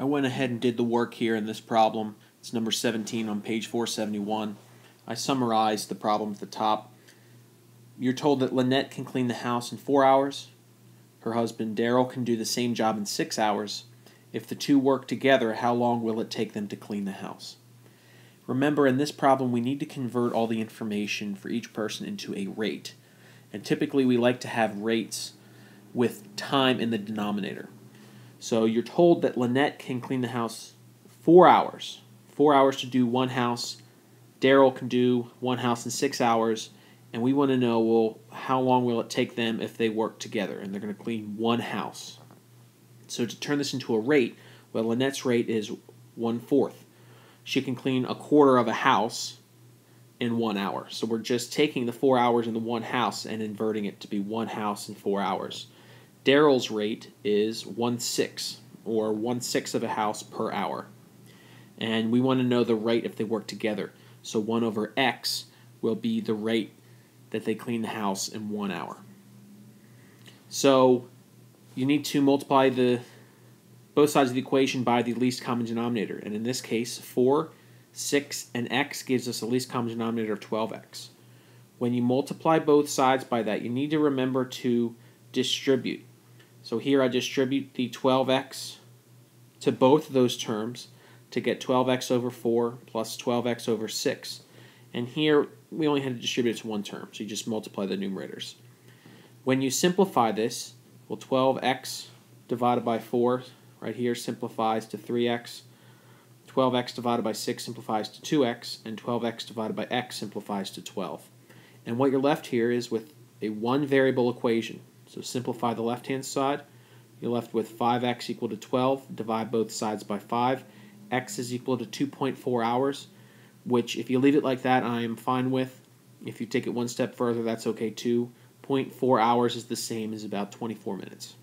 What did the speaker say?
I went ahead and did the work here in this problem. It's number 17 on page 471. I summarized the problem at the top. You're told that Lynette can clean the house in four hours. Her husband Daryl can do the same job in six hours. If the two work together, how long will it take them to clean the house? Remember, in this problem, we need to convert all the information for each person into a rate. And typically, we like to have rates with time in the denominator. So you're told that Lynette can clean the house four hours. Four hours to do one house. Daryl can do one house in six hours. And we want to know, well, how long will it take them if they work together? And they're going to clean one house. So to turn this into a rate, well, Lynette's rate is one fourth. She can clean a quarter of a house in one hour. So we're just taking the four hours in the one house and inverting it to be one house in four hours. Daryl's rate is one six, or one sixth of a house per hour. And we want to know the rate if they work together. So 1 over x will be the rate that they clean the house in one hour. So you need to multiply the both sides of the equation by the least common denominator. And in this case, 4, 6, and x gives us a least common denominator of 12x. When you multiply both sides by that, you need to remember to distribute. So here I distribute the 12x to both of those terms to get 12x over 4 plus 12x over 6. And here we only had to distribute it to one term, so you just multiply the numerators. When you simplify this, well, 12x divided by 4 right here simplifies to 3x. 12x divided by 6 simplifies to 2x, and 12x divided by x simplifies to 12. And what you're left here is with a one variable equation. So simplify the left-hand side. You're left with 5x equal to 12. Divide both sides by 5. x is equal to 2.4 hours, which if you leave it like that, I am fine with. If you take it one step further, that's okay too. 0.4 hours is the same as about 24 minutes.